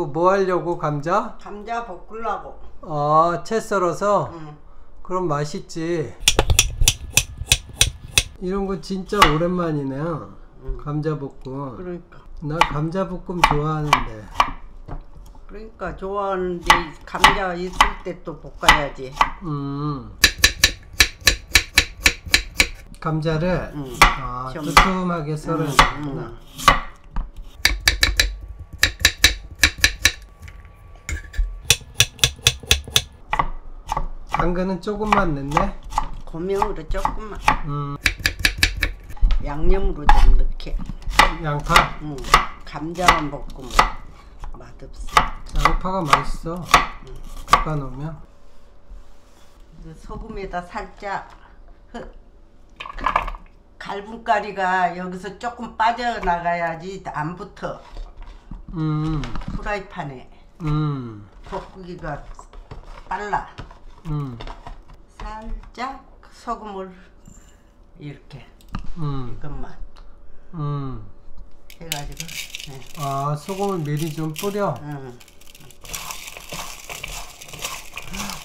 그 뭐 하려고 감자? 감자 볶으려고. 아, 채 썰어서? 응. 그럼 맛있지. 이런 거 진짜 오랜만이네요. 감자 볶음. 그러니까. 나 감자 볶음 좋아하는데. 그러니까 좋아하는데 감자 있을 때 또 볶아야지. 음. 감자를 응. 아, 좀- 두툼하게 썰어야 되구나. 당근은 조금만 넣네. 고명으로 조금만 음, 양념으로 좀 넣게. 양파. 응. 감자만 볶으면 맛없어. 양파가 맛있어. 볶아 놓으면. 그 소금에다 살짝 흐- 갈분가리가 여기서 조금 빠져나가야지 안 붙어 음, 프라이팬에 음, 볶기가 빨라 음, 살짝 소금을 이렇게 음, 이것만 음. 해가지고 네. 아, 소금을 미리 좀 뿌려. 응.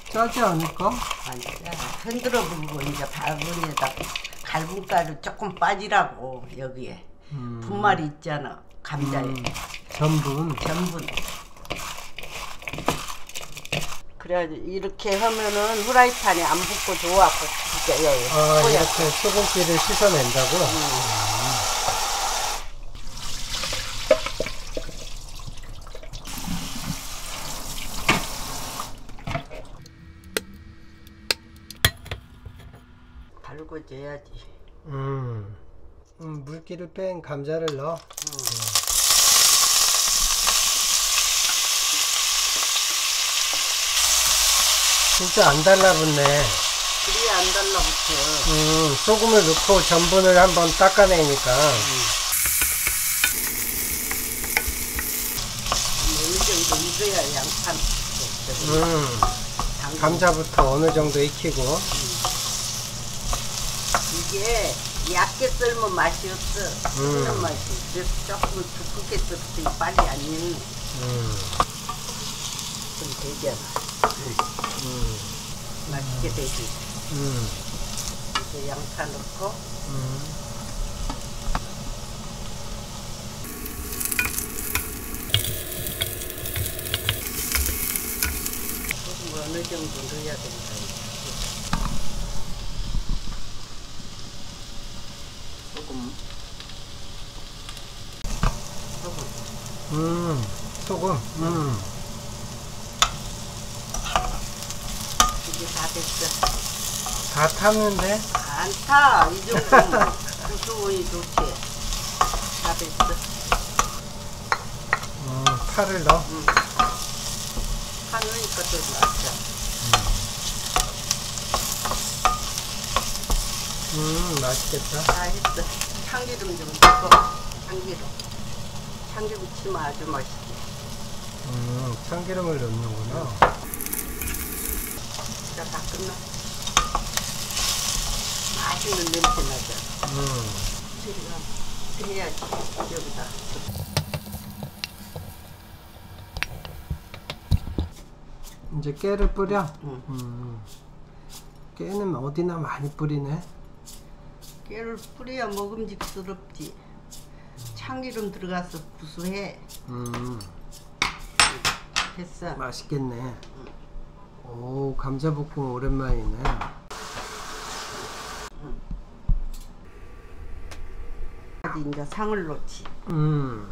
짜지 않을까? 아니 흔들어 보고 이제 바구니에다 갈분가루 조금 빠지라고 여기에 음, 분말이 있잖아 감자에 음, 전분. 전분. 그래야지 이렇게 하면은 후라이팬에 안 붙고 좋아 볶기가 아, 뽀얗게. 이렇게 소금기를 씻어낸다고? 달궈줘야지. 음. 음, 물기를 뺀 감자를 넣어. 진짜 안 달라붙네. 그래야 안 달라붙어. 음, 소금을 넣고 전분을 한번 닦아내니까. 어느 정도 익어야 양판. 음, 당 감자부터 어느 정도 익히고. 이게 얇게 썰면 맛이 없어. 음. 그런 맛이. 그래서 조금 두껍게 썰었더니 빨리 안 익네. 음, 좀 되잖아. 음, 맛있게 되지. 음, 이제 양파 넣고 음. 소금 어느 정도 넣어야 된다. 소금. 소금. 음, 소금. 음, 이게 다 됐어. 다 탔는데? 안 타. 이 정도면 구수원이 좋지. 다 됐어. 음, 파를 넣어. 하니까 더 낫죠. 음, 맛있겠다. 다 했어. 참기름 좀 넣고. 참기름. 참기름 치면 아주 맛있지. 음, 참기름을 넣는구나. 자, 다 끝나. 맛있는 냄새 나죠. 음, 우리가 해야지 여기다 이제 깨를 뿌려. 응. 음, 깨는 어디나 많이 뿌리네. 깨를 뿌려야 먹음직스럽지 참기름 들어가서 구수해 음, 됐어 맛있겠네. 오, 감자볶음 오랜만이네. 이제 상을 놓지. 음,